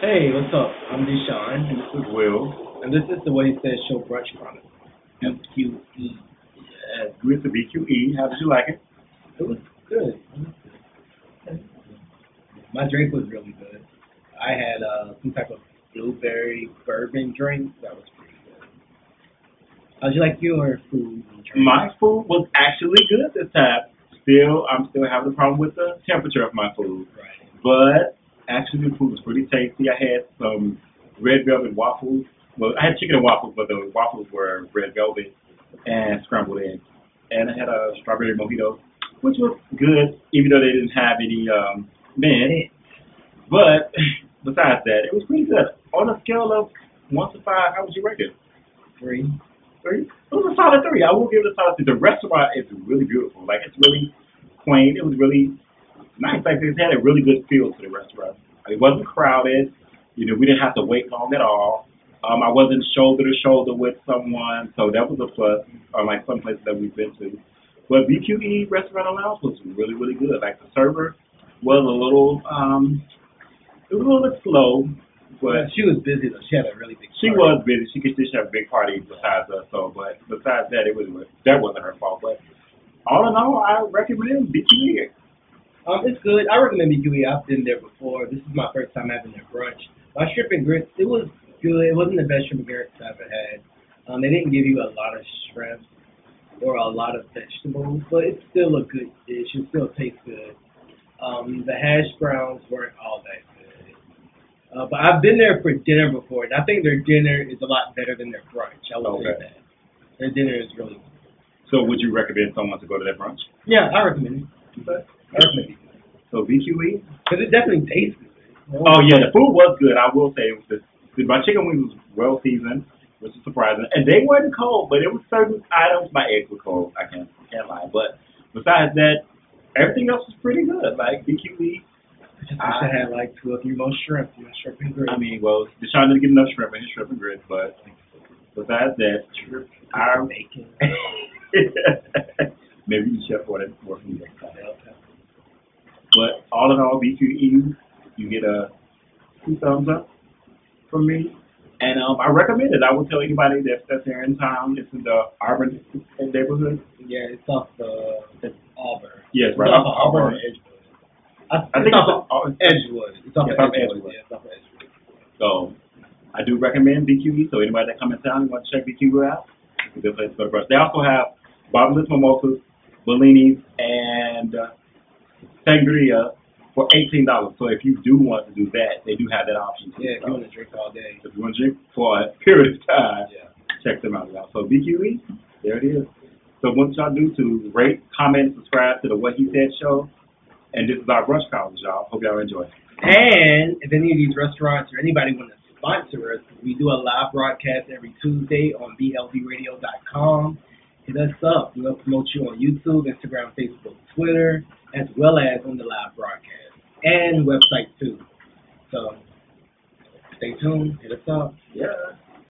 Hey, what's up? I'm Deshaun, And this is Will. and this is the What He Said Show Brunch Chronicles. BQE. Yeah, good to BQE. How did you like it? It was good. My drink was really good. I had uh, some type of blueberry bourbon drink that was pretty good. How'd you like your food drink? My food was actually good this time. Still, I'm still having a problem with the temperature of my food. right. But actually, the food was pretty tasty. I had some red velvet waffles. Well, I had chicken and waffles, but the waffles were red velvet and scrambled eggs. And I had a strawberry mojito, which was good, even though they didn't have any um, mint. But besides that, it was pretty good. On a scale of one to five, how would you rate it? Three. Three? It was a solid three. I will give it a solid three. The restaurant is really beautiful. Like it's really quaint. It was really nice. Like it had a really good feel to the restaurant. It wasn't crowded. You know, we didn't have to wait long at all. Um, I wasn't shoulder to shoulder with someone, so that was a plus. Unlike some places that we've been to. But BQE Restaurant and Lounge was really, really good. Like the server was a little, um, it was a little bit slow, but she was busy though. She had a really big. she party. was busy. She could just have a big party besides us. So, but besides that, it was that wasn't her fault. But all in all, I recommend BQE. Um, it's good. I recommend BQE. I've been there before. This is my first time having their brunch. My shrimp and grits, it was good. It wasn't the best shrimp and grits I've ever had. Um, they didn't give you a lot of shrimp or a lot of vegetables, but it's still a good dish. It still tastes good. Um, the hash browns weren't all that good. Uh, but I've been there for dinner before, and I think their dinner is a lot better than their brunch. I will say that. Their dinner is really good. So, would you recommend someone to go to that brunch? Yeah, I recommend it. I recommend. So BQE. Because it definitely tastes good. Oh yeah, the food was good. I will say it was the, the my chicken wings was well seasoned, which is surprising, and they weren't cold, but it was certain items. My eggs were cold. I can't can't lie. But besides that, everything else was pretty good. Like BQE. I just wish I had like two or three more shrimp. My shrimp and grits. I mean, well, Deshaun didn't get enough shrimp in his shrimp and grits, but besides that, our bacon. maybe you chef order more from you next time. But all in all, BQE, you get a two thumbs up from me. And um, I recommend it. I will tell anybody that's, that's there in town. It's in the Auburn neighborhood. Yeah, it's off the it's Auburn. Yes, It's right off off Auburn Auburn. Edgewood. I, I think it's off of Edgewood. It's off Yeah, of Edgewood. Edgewood. Yeah, it's off of Edgewood. So I do recommend BQE. So anybody that come in town and want to check BQE out, it's a good place to go to brunch. They also have bottomless mimosas, Bellinis, and uh, sangria for eighteen dollars. So if you do want to do that, they do have that option too. Yeah, if you want to drink all day. if you want to drink for a period of time, Yeah. check them out. y'all. So BQE, there it is. So what y'all do to rate, comment, subscribe to the What He Said show. And this is our brunch college, y'all. Hope y'all enjoy. And if any of these restaurants or anybody want to sponsor us, we do a live broadcast every Tuesday on bldradio.com. Hit us up. We'll promote you on YouTube, Instagram, Facebook, Twitter, as well as on the live broadcast and website too. So stay tuned. Hit us up. Yeah.